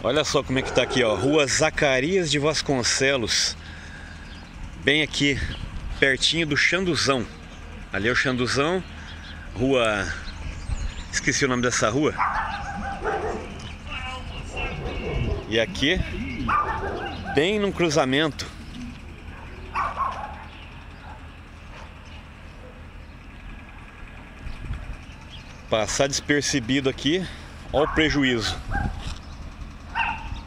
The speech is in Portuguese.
Olha só como é que tá aqui, ó. Rua Zacarias de Vasconcelos. Bem aqui, pertinho do Xanduzão. Ali é o Xanduzão. Rua. Esqueci o nome dessa rua. E aqui, bem num cruzamento. Passar despercebido aqui, olha o prejuízo.